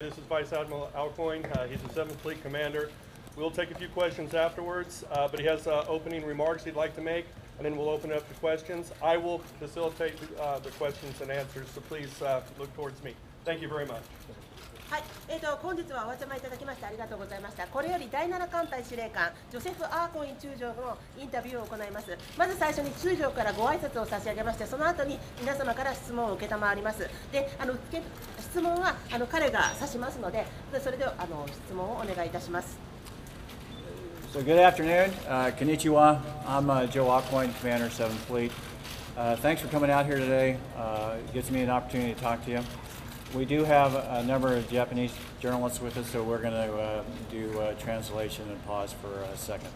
This is Vice Admiral Alcoin. Uh, he's the 7th Fleet Commander. We'll take a few questions afterwards, uh, but he has uh, opening remarks he'd like to make, and then we'll open it up to questions. I will facilitate uh, the questions and answers, so please uh, look towards me. Thank you very much. はい、えー、と本日はお集まりいただきましてありがとうございました。これより第7艦隊司令官ジョセフ・アーコイン中将のインタビューを行います。まず最初に中将からご挨拶を差し上げまして、その後に皆様から質問を受けたまわります。で、あのけ質問はあの彼が指しますので、それではあの質問をお願いいたします。So good afternoon, uh, Konnichiwa. I'm uh, Joe Aquine, Commander 7th Fleet. Uh, thanks for coming out here today. Uh, it gives me an opportunity to talk to you. We do have a number of Japanese journalists with us, so we're going to uh, do uh, translation and pause for a second.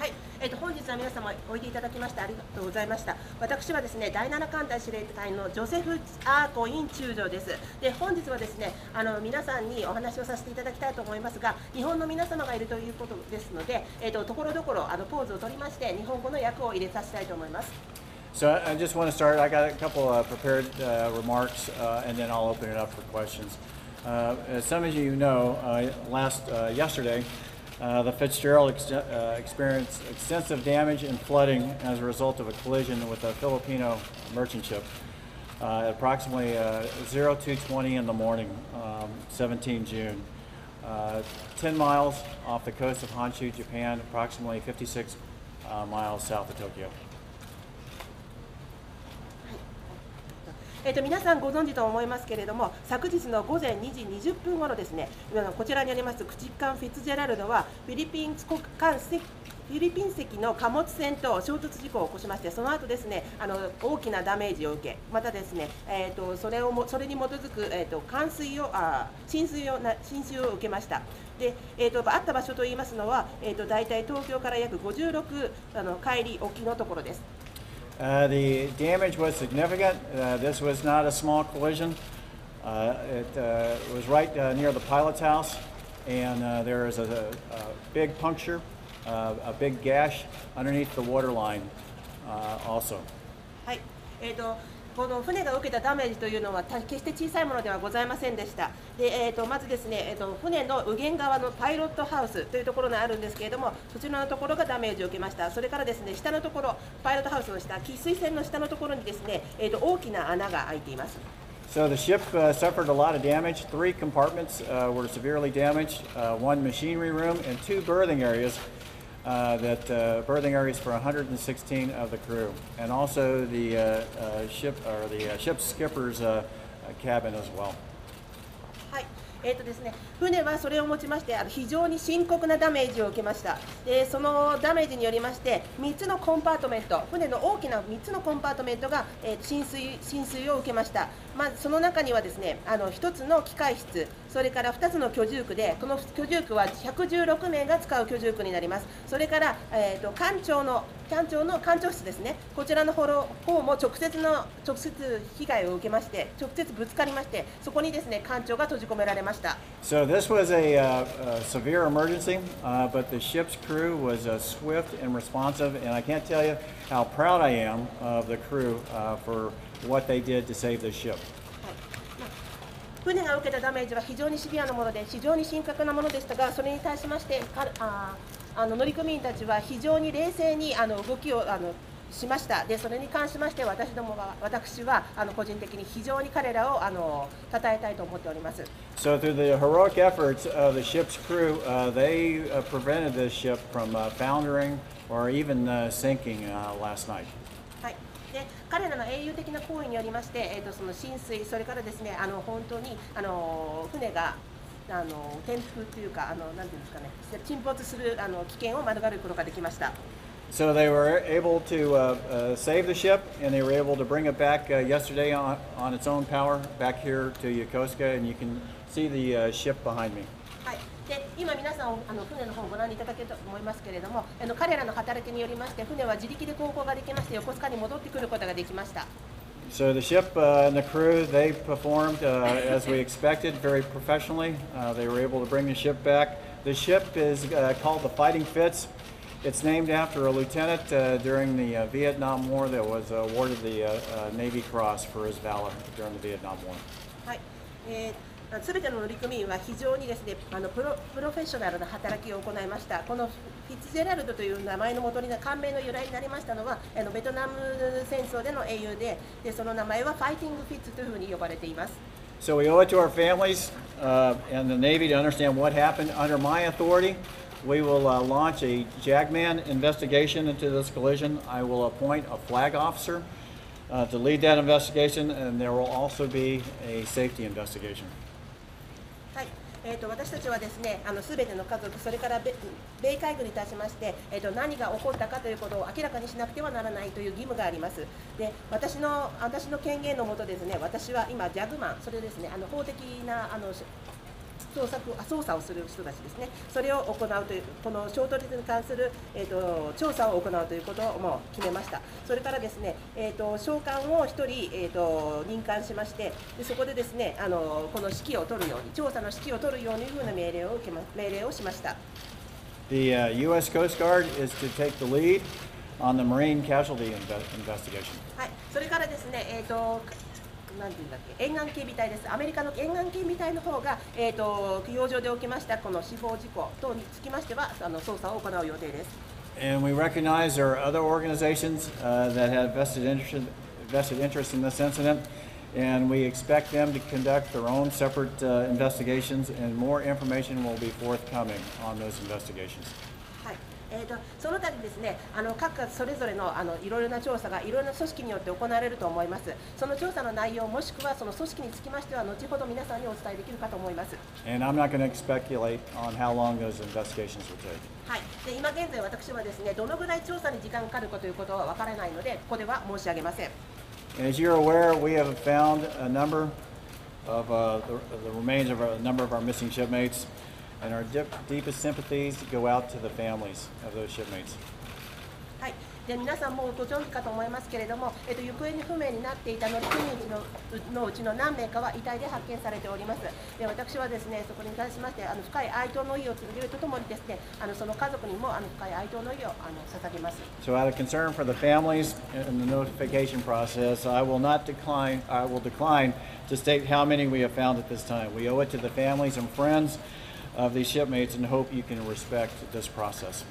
はい、えー、と本日は皆様おいでいただきましてありがとうございました。私はですね第7艦隊司令隊のジョセフ・アーコイン中将です。で本日はですねあの皆さんにお話をさせていただきたいと思いますが、日本の皆様がいるということですので、えー、とところどころあのポーズを取りまして日本語の訳を入れさせたいと思います。So I just want to start. I got a couple uh, prepared uh, remarks, uh, and then I'll open it up for questions. Uh, as some of you know, uh, last uh, yesterday, the Fitzgerald ex- experienced extensive damage and flooding as a result of a collision with a Filipino merchant ship. Uh, at approximately uh, 0220 in the morning, um, 17 June, uh, 10 miles off the coast of Honshu, Japan, approximately 56 uh, miles south of Tokyo. えー、と皆さんご存知と思いますけれども昨日の午前2時20分ごろですねこちらにあります駆逐艦フィッツジェラルドはフィリピン国艦フィリピン籍の貨物船と衝突事故を起こしましてその後ですねあの大きなダメージを受けまたですね、えー、とそれをもそれに基づく、えー、と冠水をあ浸水をな浸水を受けました。で、えー、とあった場所といいますのは、えー、と大体東京から約56あの帰り沖のところです。Uh, the damage was significant. Uh, this was not a small collision. Uh, it uh, was right uh, near the pilot's house, and uh, there is a, a big puncture, uh, a big gash underneath the waterline uh, also. はい、えー、と この船が受けたダメージというのは決して小さいものではございませんでした。で、えー、とまずですね、えー、と船の右舷側のパイロットハウスというところがあるんですけれども、そちらのところがダメージを受けました。それからですね、下のところ、パイロットハウスの下、喫水線の下のところにですね、えー、と大きな穴が開いています。So the ship uh, suffered a lot of damage. Three compartments uh, were severely damaged, uh, one machinery room, and two berthing areas. Uh, that uh, berthing areas for 116 of the crew, and also the uh, ship or the ship's skipper's cabin as well. えーとですね、船はそれをもちましてあの非常に深刻なダメージを受けました。でそのダメージによりまして3つのコンパートメント船の大きな3つのコンパートメントが、えー浸水浸水を受けました、まあ、その中にはですねあの1つの機械室それから2つの居住区でこの居住区は116名が使う居住区になります。それから、えー、と艦長の艦長の艦長室ですねこちらの方方も直接の直接被害を受けまして直接ぶつかりましてそこにですね艦長が閉じ込められました So this was a, uh, a severe emergency, uh, but the ship's crew was uh, swift and responsive, and I can't tell you how proud I am of the crew uh, for what they did to save the ship. 船が受けたダメージは非常にシビアなもので非常に深刻なものでしたがそれに対しましてかああの乗組員たちは非常に冷静にあの動きをあのしましたでそれに関しまして私どもは私はあの個人的に非常に彼らをあの称えたいと思っております。So through the heroic efforts of the ship's crew, uh, they uh, prevented this ship from uh, foundering or even uh, sinking uh, last night. はい、で彼らの英雄的な行為によりまして、えー、とその浸水、それからですねあの本当にあの船があの転覆というかあの、なんていうんですかね、沈没するあの危険を免れることができました。So they were able to uh, uh, save the ship, and they were able to bring it back uh, yesterday on, on its own power back here to Yokosuka, and you can see the uh, ship behind me. はい、で今、皆さんあの船の方をご覧いただけると思いますけれども、あの彼らの働きによりまして、船は自力で航行ができまして、横須賀に戻ってくることができました。So the ship uh, and the crew, they performed uh, as we expected, very professionally. Uh, they were able to bring the ship back. The ship is uh, called the Fighting Fitz. It's named after a lieutenant uh, during the uh, Vietnam War that was awarded the uh, uh, Navy Cross for his valor during the Vietnam War. はいえー すべての乗組員は非常にですねあのプロプロフェッショナルな働きを行いました。このフィッツジェラルドという名前のもとに官名の由来になりましたのはあのベトナム戦争での英雄ででその名前はファイティングフィッツというふうに呼ばれています。So we owe it to our families uh, and the Navy to understand what happened. Under my authority, we will uh, launch a JAGMAN investigation into this collision. I will appoint a flag officer uh, to lead that investigation, and there will also be a safety investigation. えー、と私たちはですねあの全ての家族、それから米米海軍に対しまして、えー、と何が起こったかということを明らかにしなくてはならないという義務があります。で私の私の権限のもとですね私は今、ジャグマン、それですねあの法的なあの捜索あ捜査をする人たちですね、それを行うという、この衝突に関する、えー、と調査を行うということをもう決めました、それからですね、えー、と召喚を1人、えー、と任官しましてで、そこでですねあのこの指揮を取るように、調査の指揮を取るようにいうふうな命令を受けま命令をしました。The uh, U.S. Coast Guard is to take the lead on the marine casualty inve- investigation. はい、それからですね、えー、となんていうんだっけ、沿岸警備隊です、アメリカの沿岸警備隊の方が、えー、と洋上で起きましたこの死亡事故等につきましては、あの捜査を行う予定です。And we recognize there are other organizations uh, that have vested interest, vested interest in this incident, and we expect them to conduct their own separate uh, investigations, and more information will be forthcoming on those investigations. はいえー、とその他にですねあの各それぞれのあのいろいろな調査がいろいろな組織によって行われると思います、その調査の内容、もしくはその組織につきましては、後ほど皆さんにお伝えできるかと思います。And I'm not going to speculate on how long those investigations will take. はい、で今現在、私はですねどのぐらい調査に時間がかかるかということは分からないので、ここでは申し上げません。As you're aware, we have found a number of uh, the, the remains of a number of our missing shipmates, and our dip, deepest sympathies go out to the families of those shipmates. はい、で皆さんもご存知かと思いますけれども、えっと、行方不明になっていた乗組員ののうちの何名かは遺体で発見されております。で私はですねそこに関しましてあの深い哀悼の意を告げるとともにですねあのその家族にもあの深い哀悼の意をあの捧げます。So out of concern for the families and the notification process, I will not decline, I will decline to state how many we have found at this time. We owe it to the families and friends of these shipmates and hope you can respect this process.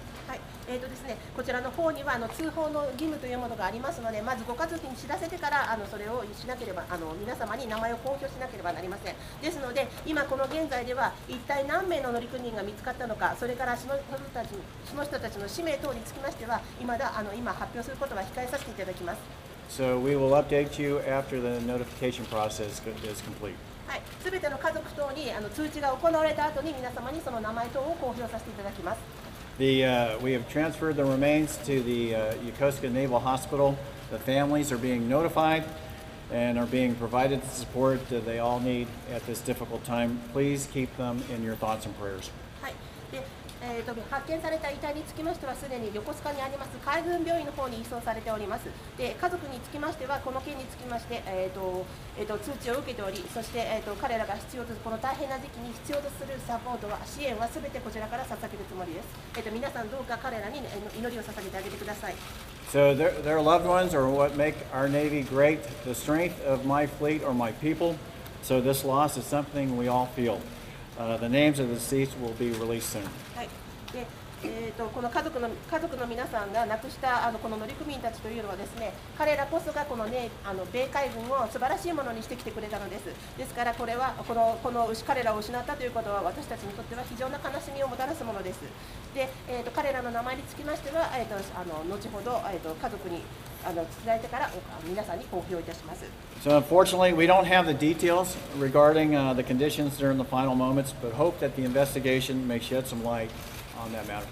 はい、えーとですね、こちらの方にはあの通報の義務というものがありますので、まずご家族に知らせてからあのそれをしなければあの皆様に名前を公表しなければなりません。ですので、今この現在では一体何名の乗組員が見つかったのか、それからその人たちその人たちの氏名等につきましては、未だあの今発表することは控えさせていただきます。So we will update you after the notification process is complete. はい、すべての家族等にあの通知が行われた後に皆様にその名前等を公表させていただきます。The, uh, we have transferred the remains to the uh, Yokosuka Naval Hospital. The families are being notified and are being provided the support that they all need at this difficult time. Please keep them in your thoughts and prayers. Hi. えー、と発見された遺体につきましては、すでに横須賀にあります海軍病院の方に移送されております。で家族につきましては、この件につきまして、えーとえー、と通知を受けており、そして、えー、と彼らが必要と、この大変な時期に必要とするサポートは、支援はすべてこちらから捧げるつもりです。えー、と皆さん、どうか彼らに、祈りを捧げてあげてください。So their, their loved ones are what make our Navy great, the strength of my fleet or my people. So this loss is something we all feel. Uh, the names of the deceased will be released soon. はいで えー、とこの家族の家族の皆さんが亡くしたあのこの乗組員たちというのはですね彼らこそがこの、ね、あの米海軍を素晴らしいものにしてきてくれたのです。ですからこれはこのこの彼らを失ったということは私たちにとっては非常な悲しみをもたらすものです。で、えー、と彼らの名前につきましては、えー、とあの後ほど、えー、と家族にあの伝えてから皆さんに公表いたします。So unfortunately, we don't have the details regarding uh, the conditions during the final moments, but hope that the investigation may shed some light. On that matter.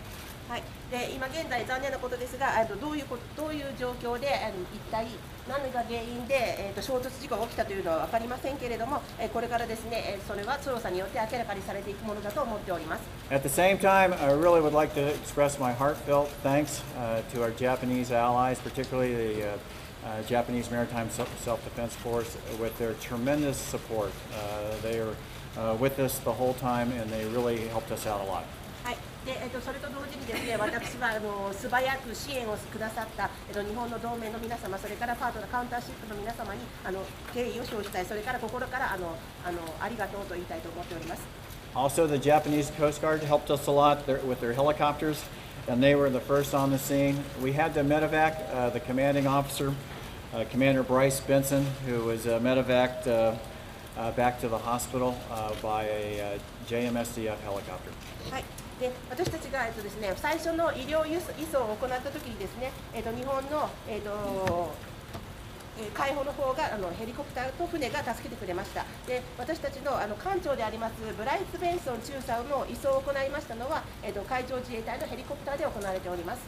はい、で今現在、残念なことですが、えっとどういうことどういう状況で、あの一体何が原因で、えっと衝突事故が起きたというのは分かりませんけれども、えこれからですね、えそれは調査によって明らかにされていくものだと思っております。At the same time, I really would like to express my heartfelt thanks uh, to our Japanese allies, particularly the uh, uh, Japanese Maritime Self- Self-Defense Force, with their tremendous support. Uh, they are uh, with us the whole time, and they really helped us out a lot. はい、で、えっと、それと同時にですね、私はあの素早く支援をくださった、えっと、日本の同盟の皆様、それからパートナー、カウンターシップの皆様にあの敬意を表したい、それから心からあのあのありがとうと言いたいと思っております。Also, the Japanese Coast Guard helped us a lot with their helicopters, and they were the first on the scene. We had to medevac uh, the commanding officer, uh, Commander Bryce Benson, who was uh, medevaced uh, uh, back to the hospital uh, by a uh, JMSDF helicopter. はい、で私たちが、えっとですね、最初の医療輸送移送を行ったときにですね、えっと、日本の、えっとえ海保の方があのヘリコプターと船が助けてくれましたで私たちのあの艦長でありますブライス・ベンソン中佐の移送を行いましたのは、えっと海上自衛隊のヘリコプターで行われております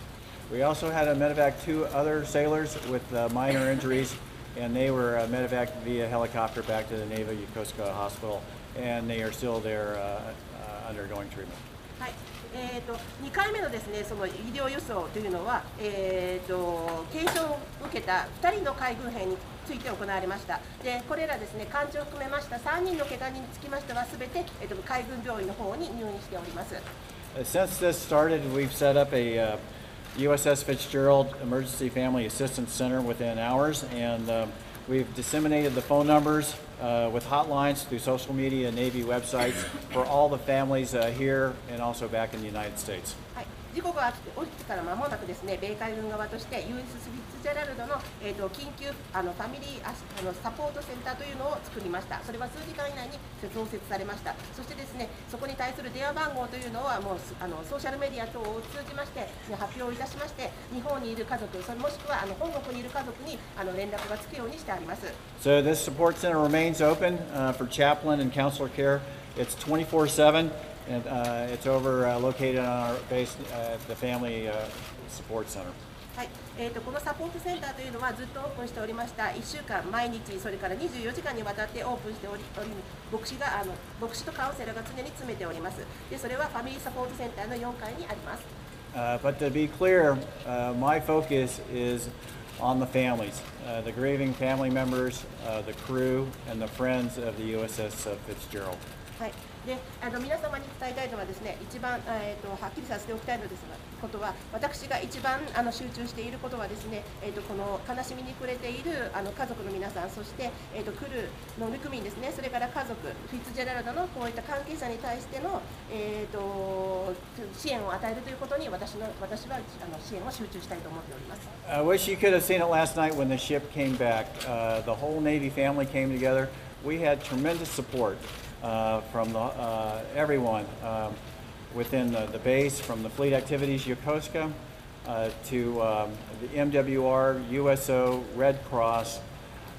We also had to medevac two other sailors with uh, minor injuries, and they were uh, medevac via helicopter back to the Naval Yokosuka Hospital, and they are still there uh, uh, undergoing treatment. はいえー、と2回目のですねその医療輸送というのは、えー、と軽傷を受けた2人の海軍兵について行われましたでこれらですね艦長を含めました3人の怪我人につきましてはすべて、えー、と海軍病院の方に入院しております Since this started, we've set up a uh, USS Fitzgerald Emergency Family Assistance Center within hours, and uh, we've disseminated the phone numbers uh, with hotlines through social media and Navy websites for all the families uh, here and also back in the United States. 事故が起きてから間もなくですね米海軍側として US スフィッツジェラルドの、えー、と緊急あのファミリーアシあのサポートセンターというのを作りました。それは数時間以内に増設されました。そしてですねそこに対する電話番号というのはもうあのソーシャルメディア等を通じまして発表いたしまして日本にいる家族それもしくはあの本国にいる家族にあの連絡がつくようにしてあります。So this support center remains open uh, for chaplain and counselor care. It's 24/7, and uh, it's over uh, located on our base uh, at the Family uh, Support Center. はいえー、とこのサポートセンターというのはずっとオープンしておりました1週間毎日それから24時間にわたってオープンしておりおり牧師があの牧師とカウンセラーが常に詰めておりますでそれはファミリーサポートセンターの4階にあります Uh, but to be clear, uh, my focus is on the families, uh, the grieving family members, uh, the crew, and the friends of the USS uh, Fitzgerald. はい、 であの皆様に伝えたいのはですね一番、えー、とはっきりさせておきたいのですがことは私が一番あの集中していることはですね、えー、とこの悲しみに暮れているあの家族の皆さんそして、えー、とクルーの乗組員ですねそれから家族フィッツジェラルドのこういった関係者に対しての、えー、と支援を与えるということに私の私はあの支援を集中したいと思っております。I wish you could have seen it last night when the ship came back. Uh, the whole Navy family came together. We had tremendous support from the, uh, everyone um, within the, the base, from the Fleet Activities Yokosuka uh, to um, the MWR, USO, Red Cross,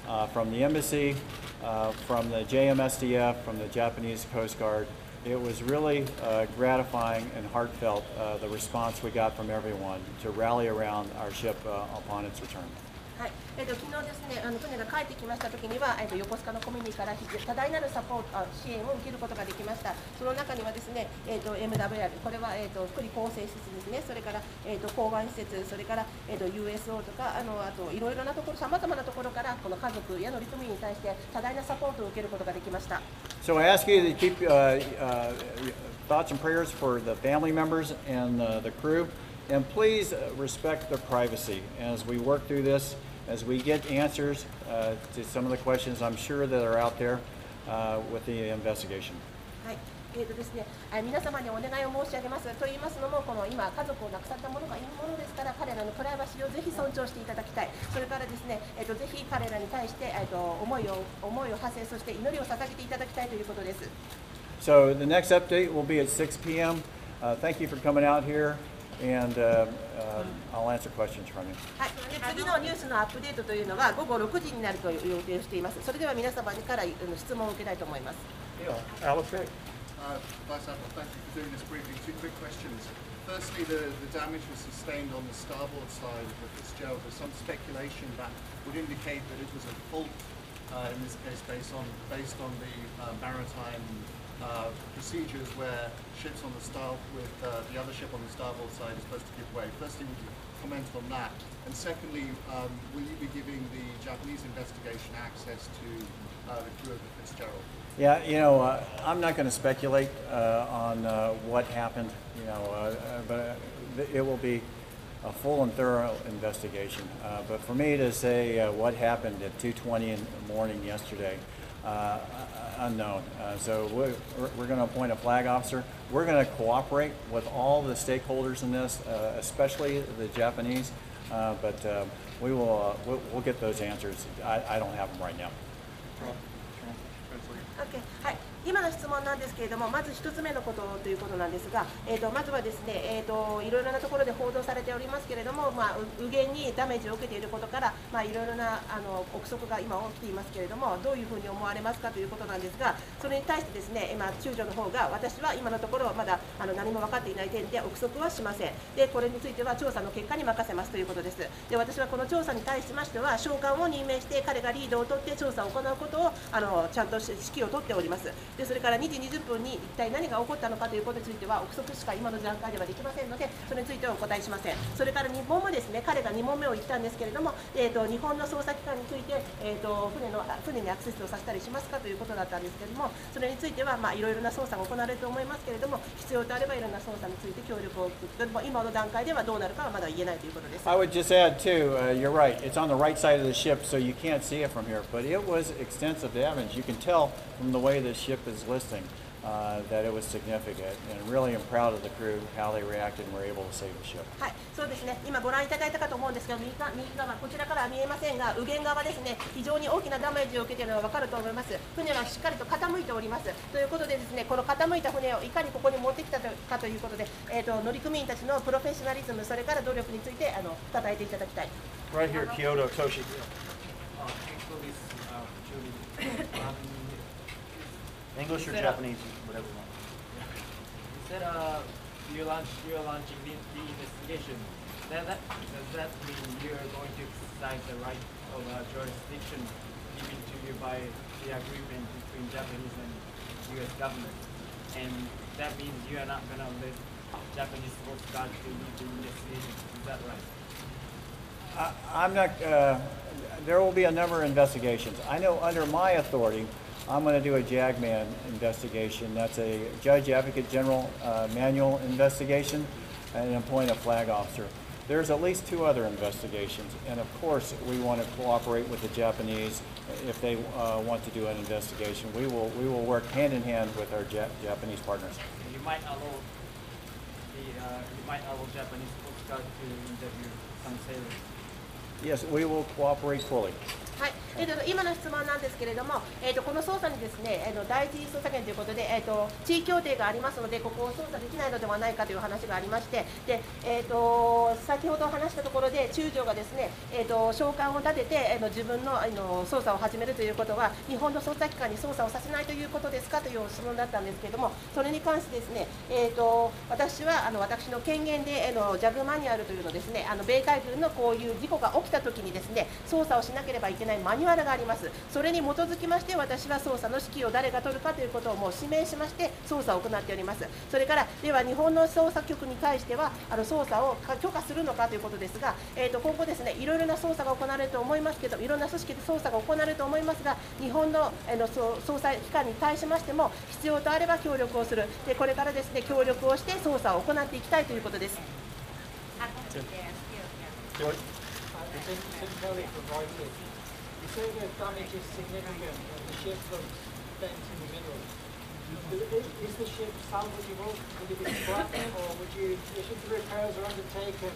uh, from the embassy, uh, from the JMSDF, from the Japanese Coast Guard. It was really uh, gratifying and heartfelt, uh, the response we got from everyone to rally around our ship uh, upon its return. はい、えー、と昨日ですね、あの船が帰ってきましたときには、えー、と横須賀のコミュニティから多大なるサポートあ支援を受けることができました。その中にはですね、えー、と MWR、これは、えー、と福利厚生施設ですね、それから、えー、と港湾施設、それから、えー、と USO とか、あのあといろいろなところ、さまざまなところから、この家族や乗組員に対して多大なサポートを受けることができました。So I ask you to keep uh, uh, thoughts and prayers for the family members and uh, the crew, and please respect their privacy as we work through this, as we get answers uh, to some of the questions I'm sure that are out there uh, with the investigation. はいえーとですね、あ皆様にお願いを申し上げますと言いますのも、この今、家族を亡くされた者がいるものですから、彼らのプライバシーをぜひ尊重していただきたい、それからですね、えー、とぜひ彼らに対して、えー、と思いを思いを馳せ、そして祈りを捧げていただきたいということです。 So the next update will be at 6 p.m. Uh, thank you for coming out here, and uh, uh, I'll answer questions from you. はい、で次のニュースのアップデートというのは午後6時になると予定しています。それでは皆様からあの質問を受けたいと思います。 Alice May. Uh, Vice Admiral, thank you for doing this briefing. Two quick questions. Firstly, the, the damage was sustained on the starboard side of the Fitzgerald. There's some speculation that would indicate that it was a fault, uh, in this case, based on based on the uh, maritime uh, procedures where ships on the star with uh, the other ship on the starboard side is supposed to give way. Firstly, would you comment on that? And secondly, um, will you be giving the Japanese investigation access to uh, the crew of the Fitzgerald? Yeah, you know, uh, I'm not going to speculate uh, on uh, what happened, you know, but it will be a full and thorough investigation. But for me to say what happened at 2:20 in the morning yesterday, unknown. Uh, so we're, we're going to appoint a flag officer. We're going to cooperate with all the stakeholders in this, uh, especially the Japanese. Uh, but uh, we will uh, we'll, we'll get those answers. I, I don't have them right now. OK はい、今の質問なんですけれども、まず1つ目のことということなんですが、えー、とまずはですね、えーと、いろいろなところで報道されておりますけれども、まあ、右舷にダメージを受けていることから、まあ、いろいろなあの憶測が今起きていますけれども、どういうふうに思われますかということなんですが、それに対してですね、今、中女の方が、私は今のところまだあの何も分かっていない点で憶測はしません。で、これについては調査の結果に任せますということです。で、私はこの調査に対しましては、召喚を任命して、彼がリードを取って調査を行うことをあのちゃんと指揮を取っております。で、それから2時20分に一体何が起こったのかということについては憶測しか今の段階ではできませんのでそれについてはお答えしませんそれから2問もですね彼が2問目を言ったんですけれども、えーと、日本の捜査機関について、えーと、船の船にアクセスをさせたりしますかということだったんですけれどもそれについては、まあ、いろいろな捜査が行われると思いますけれども必要とあればいろんな捜査について協力をでも今の段階ではどうなるかはまだ言えないということです I would just add too, uh, you're right. It's on the right side of the ship, so you can't see it from here. But it was extensive damage. You can tell from the way the ship is listing. uh, that it was significant. And really am proud of the crew, how they reacted and were able to save the ship. はい、そうですね。今ご覧いただいたかと思うんですけど、右側、右側こちらからは見えませんが、右舷側ですね、非常に大きなダメージを受けているのがわかると思います。船はしっかりと傾いております。ということでですね、この傾いた船をいかにここに持ってきたかということで、えっ、ー、と乗組員たちのプロフェッショナリズム、それから努力についてあの称えていただきたい。Right here, Kyoto Toshi. English or Japanese, whatever you want. You said uh, you're, launch, you're launching the, the investigation. That, that, does that mean you're going to exercise the right of uh, jurisdiction given to you by the agreement between Japanese and U.S. government? And that means you are not going to let Japanese Coast Guard to lead the investigation. Is that right? I, I'm not, uh, there will be a number of investigations. I know under my authority, I'm going to do a JAGMAN investigation. That's a Judge Advocate General uh, manual investigation and appoint a flag officer. There's at least two other investigations, and of course, we want to cooperate with the Japanese if they uh, want to do an investigation. We will we will work hand in hand with our ja Japanese partners. You might allow the uh, you might allow Japanese Coast Guard to interview some sailors. Yes, we will cooperate fully. はい、えーと、今の質問なんですけれども、えーと、この捜査にですね、えーと、第一捜査権ということで、えー、と地位協定がありますので、ここを捜査できないのではないかという話がありまして、でえー、と先ほど話したところで、中将がですね、えー、と召喚を立てて、えー、の自分のあの捜査を始めるということは、日本の捜査機関に捜査をさせないということですかという質問だったんですけれども、それに関してですね、えー、と私はあの私の権限で、えー、の JAG マニュアルというのですね、あの米海軍のこういう事故が起きたときにですね、捜査をしなければいけないマニュアルがあります。それに基づきまして私は捜査の指揮を誰が取るかということをもう指名しまして捜査を行っております。それからでは日本の捜査局に対してはあの捜査を許可するのかということですが、えー、と今後ですねいろいろな捜査が行われると思いますけどいろんな組織で捜査が行われると思いますが日本の,、えの捜査機関に対しましても必要とあれば協力をする。でこれからですね協力をして捜査を行っていきたいということです。say the damage is significant and the ship looks bent in the middle. Is the ship salvageable? Would it be scrapped or would you, if the repairs are undertaken,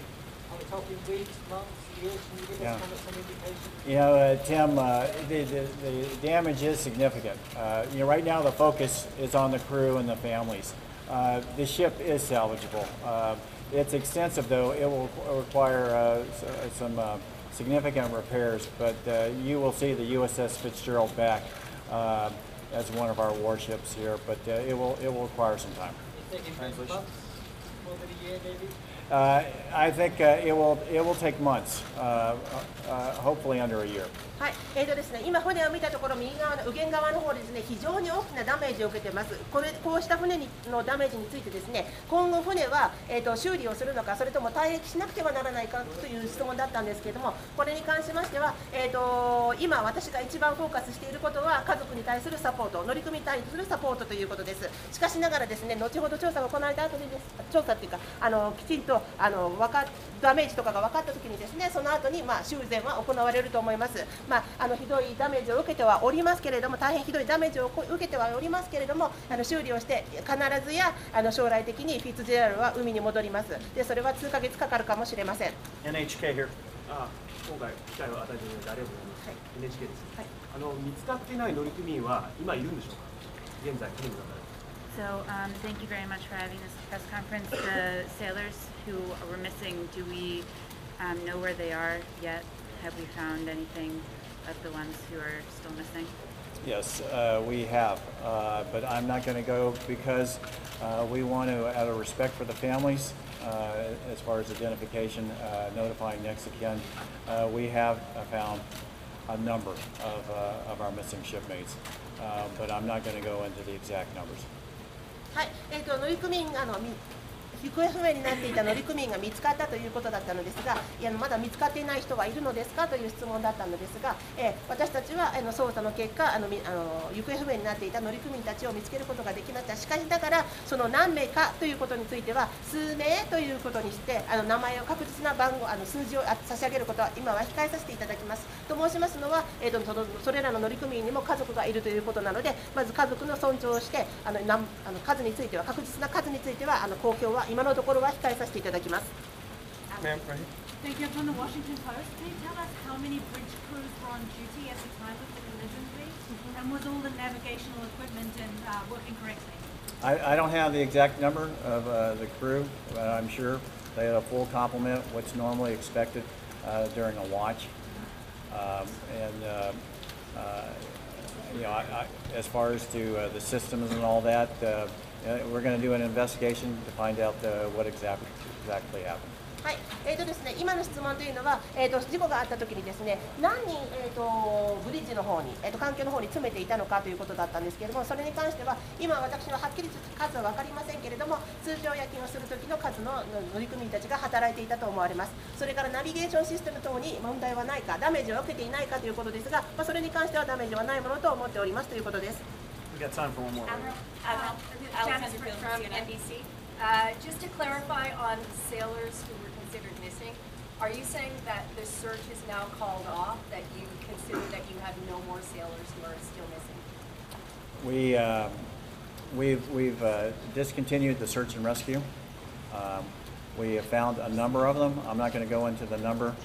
are we talking weeks, months, years? Can you give yeah. us kind of some indication? You know, uh, Tim, uh, the, the, the, damage is significant. Uh, you know, right now the focus is on the crew and the families. Uh, the ship is salvageable. Uh, it's extensive, though. It will require uh, some significant repairs, but uh, you will see the USS Fitzgerald back uh, as one of our warships here, but uh, it will it will require some time. Translation. Months, more year, maybe. Uh, I think uh, it will it will take months, uh, uh, hopefully under a year. はい、えーとですね、今、船を見たところ、右側の右舷側の方ですね、非常に大きなダメージを受けています。これこうした船にのダメージについてですね、今後船は、えー、と修理をするのか、それとも退役しなくてはならないかという質問だったんですけれども、これに関しましては、えー、と今、私が一番フォーカスしていることは、家族に対するサポート、乗組に対するサポートということです。しかしながらですね、後ほど調査が行われた後でです、調査っていうか、あのきちんとあのわかダメージとかが分かったときにですね、その後にまあ修繕は行われると思います。まああのひどいダメージを受けてはおりますけれども、大変ひどいダメージを受けてはおりますけれども、あの修理をして必ずやあの将来的にフィッツジェラルは海に戻ります。で、それは数ヶ月かかるかもしれません。NHK here. あ今回機会を与えていただいてありがとうございます。はい NHK です。はいあの見つかっていない乗組員は今いるんでしょうか？現在船の中で。So, um, thank you very much for having this press conference. The sailors who were missing, do we um, know where they are yet? Have we found anything of the ones who are still missing? Yes, uh, we have, uh, but I'm not going to go because uh, we want to, out of respect for the families, uh, as far as identification, uh, notifying next of kin, uh, we have uh, found a number of, uh, of our missing shipmates, uh, but I'm not going to go into the exact numbers. はい、えー、と乗組員あのみ 行方不明になっていた乗組員が見つかったということだったのですが、いやまだ見つかっていない人はいるのですかという質問だったのですが、え私たちはあの捜査の結果あのあの、行方不明になっていた乗組員たちを見つけることができました。しかしながら、その何名かということについては、数名ということにして、あの名前を確実な番号、あの数字を差し上げることは今は控えさせていただきます。と申しますのは、えー、とそのそれらの乗組員にも家族がいるということなので、まず家族の尊重をして、あのなあの数については、確実な数については、あの公表は 今のところは控えさせていただきます。 Ma'am, right here. Thank you. From the Washington Post, can you tell us how many bridge crews were on duty at the time of the collision, please? And was all the navigational equipment and uh, working correctly? I, I don't have the exact number of uh, the crew, but I'm sure they had a full complement, what's normally expected uh, during a watch. Um, and, uh, uh, you know, I, I, as far as to uh, the systems and all that, uh, uh, we're going to do an investigation to find out uh, what exactly, exactly happened. はい、えーとですね、今の質問というのは、えー、と事故があったときにですね何人、えー、とブリッジの方に、えー、と環境の方に詰めていたのかということだったんですけれども、それに関しては、今、私ははっきりと数は分かりませんけれども、通常夜勤をするときの数の乗組員たちが働いていたと思われます。それからナビゲーションシステム等に問題はないか、ダメージを受けていないかということですが、まあ、それに関してはダメージはないものと思っておりますということです。We got time for one more. Admiral, Uh, Admiral Janice Alexander from from NBC. Uh, just to clarify on sailors who were considered missing, are you saying that the search is now called off, that you consider that you have no more sailors who are still missing? We, um, we've, we've uh, discontinued the search and rescue. Um, We have found a number of them. I'm not going to go into the number,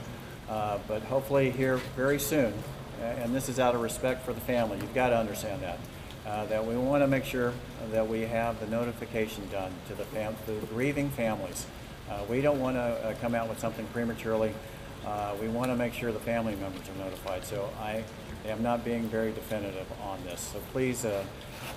uh, but hopefully here very soon, and this is out of respect for the family, you've got to understand that, uh, that we want to make sure that we have the notification done to the fam, the grieving families. Uh, We don't want to come out with something prematurely. Uh, We want to make sure the family members are notified. So I am not being very definitive on this. So please uh,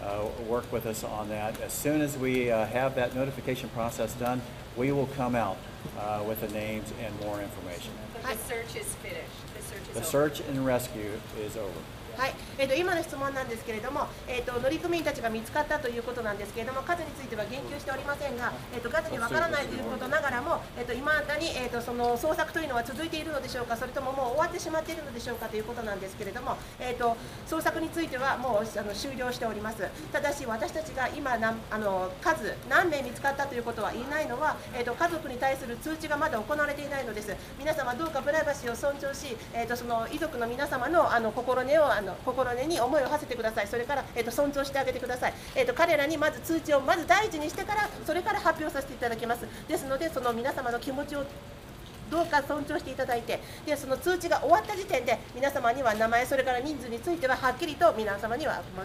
uh, work with us on that. As soon as we uh, have that notification process done, we will come out uh, with the names and more information. But the search is finished, the search is The over. search and rescue is over. はい、えー、と今の質問なんですけれども、えー、と乗組員たちが見つかったということなんですけれども、数については言及しておりませんが、えー、と数にわからないということながらも、えー、と今だに、えー、とその捜索というのは続いているのでしょうか、それとももう終わってしまっているのでしょうかということなんですけれども、えー、と捜索についてはもうあの終了しております。ただし、私たちが今なあの数、何名見つかったということは言えないのは、えー、と家族に対する通知がまだ行われていないのです。皆様どうかプライバシーを尊重し、えー、とその遺族の皆様のあの心根をあの心根に思いを馳せてください。それから、えー、と尊重してあげてください。えー、と彼らにまず通知をまず第一にしてから、それから発表させていただきます。ですので、その皆様の気持ちをどうか尊重していただいてでその通知が終わった時点で皆様には名前それから人数についてははっきりと皆様には、ま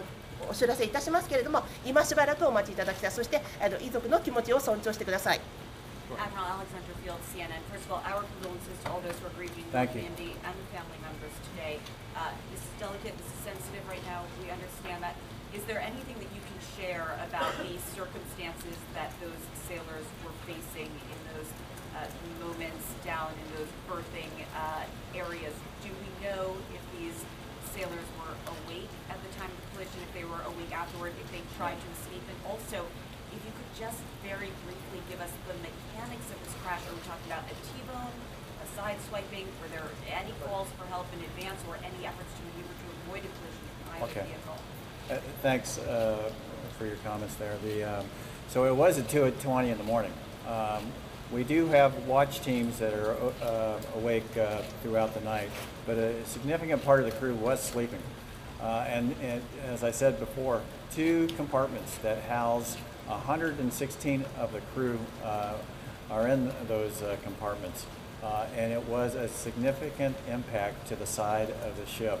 お知らせいたしますけれども今しばらくお待ちいただきたいそしてあの遺族の気持ちを尊重してください。Admiral Alexander Field, CNN. First of all, our condolences to all those who are grieving Thank you. Andy and the family members today. Delicate, this is sensitive right now. We understand that. is there anything that you can share about the circumstances that those sailors were facing in those uh, moments down in those berthing uh, areas? Do we know if these sailors were awake at the time of the collision, if they were awake afterward, if they tried to escape? And also, if you could just very briefly give us the mechanics of this crash. Are we talking about a T-bone, a side swiping? Were there any calls for help in advance or any efforts to maneuver to avoid a collision with either Okay. vehicle? Uh, Thanks uh, for your comments there. The, um, so it was at 2 at 20 in the morning. Um, We do have watch teams that are uh, awake uh, throughout the night, but a significant part of the crew was sleeping. Uh, And, and as I said before, two compartments that house 116 of the crew uh, are in those uh, compartments. And it was a significant impact to the side of the ship.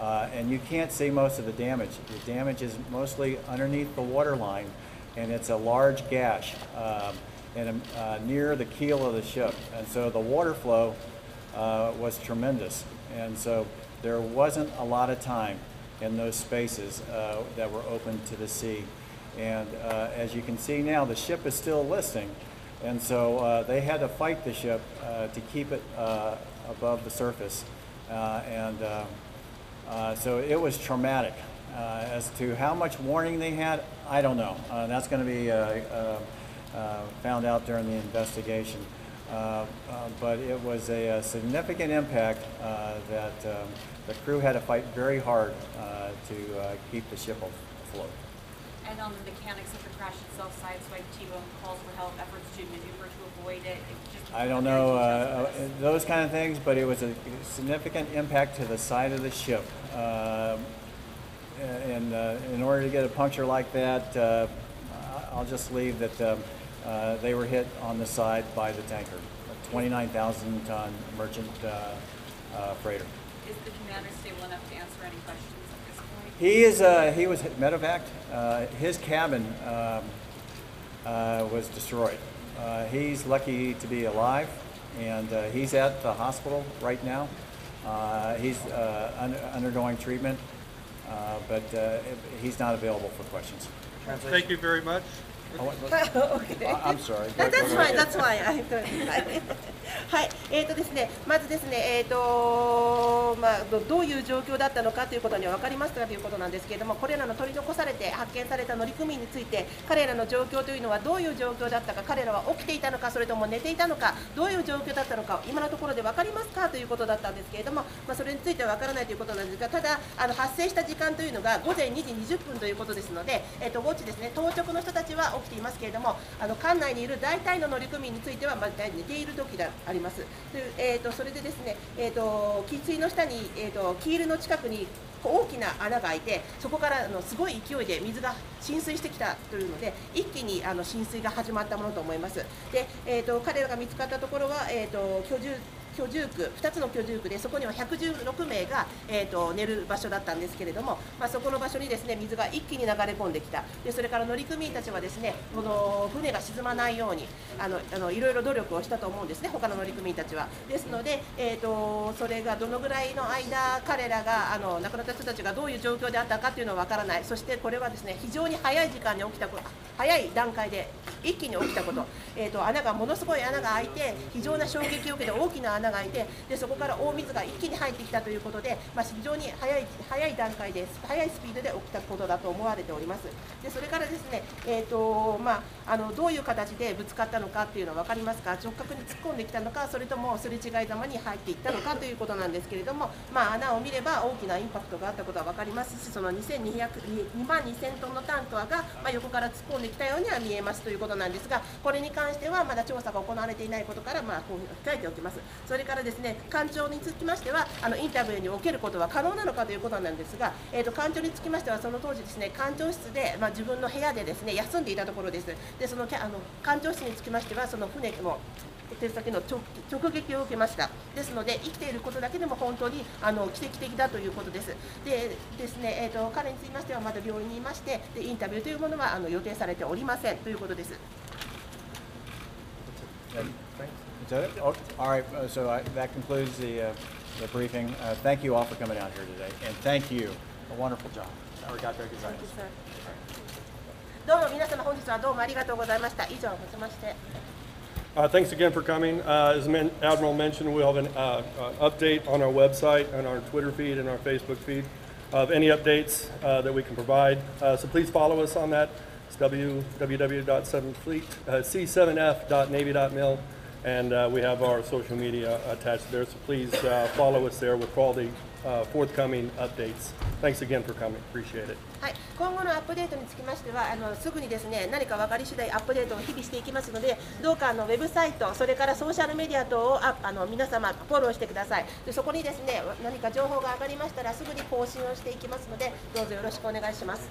Uh, and you can't see most of the damage. The damage is mostly underneath the waterline, and it's a large gash um, and uh, near the keel of the ship. And so the water flow uh, was tremendous, and so there wasn't a lot of time in those spaces uh, that were open to the sea. And uh, as you can see now, the ship is still listing, and so uh, they had to fight the ship to keep it above the surface. And um, uh, so it was traumatic. Uh, as to how much warning they had, I don't know. Uh, that's going to be uh, uh, found out during the investigation. But it was a, a significant impact that um, the crew had to fight very hard to keep the ship afloat. And on the mechanics of the crash itself, sideswipe, T-bone, calls for help, efforts to maneuver to avoid it? I don't know uh, those kind of things, but it was a significant impact to the side of the ship. Um, and uh, in order to get a puncture like that, uh, I'll just leave that um, uh, they were hit on the side by the tanker, a 29,000 ton merchant uh, uh, freighter. Is the commander stable enough to answer any questions at this point? He is. Uh, he was medevaced. Uh, his cabin um, uh, was destroyed. Uh, he's lucky to be alive, and uh, he's at the hospital right now. Uh, he's uh, un- undergoing treatment, uh, but uh, he's not available for questions. Thank you very much. Oh, what- what- okay. I- I'm sorry. That- That's Go fine, ahead. that's fine. I- はい、えーとですね、まずですね、えーとまあ、どういう状況だったのかということには分かりますかということなんですけれども、これらの取り残されて発見された乗組員について、彼らの状況というのはどういう状況だったか、彼らは起きていたのか、それとも寝ていたのか、どういう状況だったのか、今のところで分かりますかということだったんですけれども、まあ、それについては分からないということなんですが、ただ、あの発生した時間というのが午前2時20分ということですので、えー、とウォッチですね、当直の人たちは起きていますけれども、あの艦内にいる大体の乗組員については、まあ、寝ている時であります。というえー、とそれでですね、えー、と喫水の下に、えー、とキールの近くに大きな穴が開いてそこからあのすごい勢いで水が浸水してきたというので一気にあの浸水が始まったものと思いますで、えー、と彼らが見つかったところは、えー、と居住居住区2つの居住区でそこには116名が、えー、と寝る場所だったんですけれども、まあ、そこの場所にですね水が一気に流れ込んできた。でそれから乗組員たちはですねこの船が沈まないようにあのあのいろいろ努力をしたと思うんですね他の乗組員たちは。ですので、えー、とそれがどのぐらいの間彼らがあの亡くなった人たちがどういう状況であったかというのはわからない。そしてこれはですね非常に早い時間に起きたこと早い段階で一気に起きたこと,、えー、と穴がものすごい穴が開いて非常な衝撃を受けて大きな穴が開いてでそこから大水が一気に入ってきたということで、まあ、非常に早い早い段階で早いスピードで起きたことだと思われております。でそれからですね、えーとまあ、あのどういう形でぶつかったのかっていうのは分かりますか？直角に突っ込んできたのかそれともすれ違いざまに入っていったのかということなんですけれども、まあ、穴を見れば大きなインパクトがあったことは分かりますしその2200 2万2000トンのタンクが、まあ、横から突っ込んできたようには見えますということなんですがこれに関してはまだ調査が行われていないことから、まあ、こう控えておきます。それからですね艦長につきましてはあのインタビューにおけることは可能なのかということなんですが、えー、と艦長につきましてはその当時ですね艦長室で、まあ、自分の部屋でですね休んでいたところです。でそのあの艦長室につきましてはその船の手先の直撃を受けました。ですので生きていることだけでも本当にあの奇跡的だということです。でですね、えー、と彼につきましてはまだ病院にいましてでインタビューというものはあの予定されておりませんということです。Is that So, oh, all right, uh, so I, that concludes the, uh, the briefing. Uh, thank you all for coming out here today, and thank you. A wonderful job. Our God recognizes. どうも皆様本日はどうもありがとうございました。以上をもちまして。Uh, thanks again for coming. Uh, as men, Admiral mentioned, we'll have an uh, uh update on our website, and our Twitter feed, and our Facebook feed uh, of any updates uh, that we can provide. so please follow us on that. It's www.7fleet, uh, c7f.navy.mil. and uh, we have our social media attached there. So please uh, follow us there with all the uh, forthcoming updates. Thanks again for coming. Appreciate it. はい、今後のアップデートにつきましてはあのすぐにですね何か分かり次第アップデートを日々していきますのでどうかあのウェブサイトそれからソーシャルメディア等をああの皆様フォローしてくださいでそこにですね何か情報が上がりましたらすぐに更新をしていきますのでどうぞよろしくお願いします